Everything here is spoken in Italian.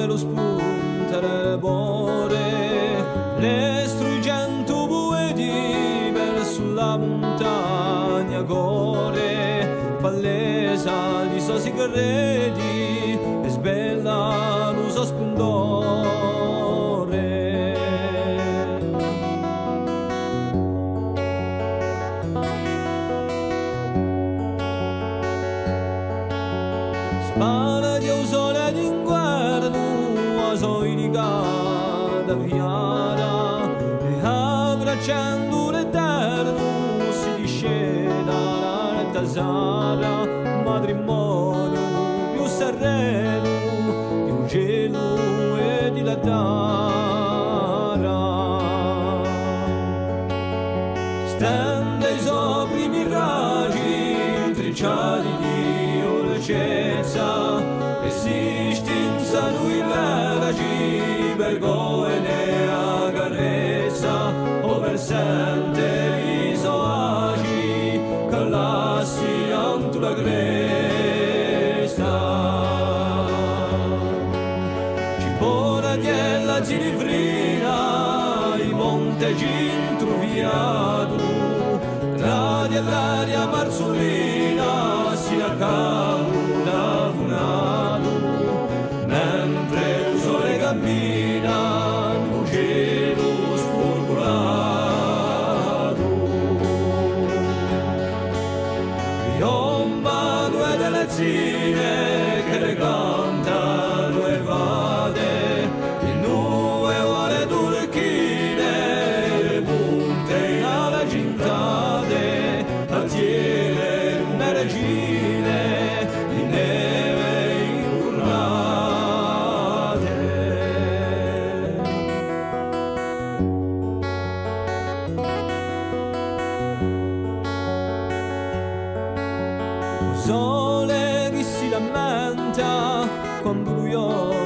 dello spuntere bore le struggento buedi verso la montagna gore pallesa di so sigareti e sbella l'uso spundore Spara a soinica da viara e abbracciando l'eterno si disceda la tasara matrimonio più sereno di un cielo e di la tara stende sopra i miraggi intrecciati di dolcezza lassi ante la cresta ci pone della zilifrina i monteggi intruviato tra di l'aria Omma, guerra la cine, che regala. soleil ici la manta comme brouillard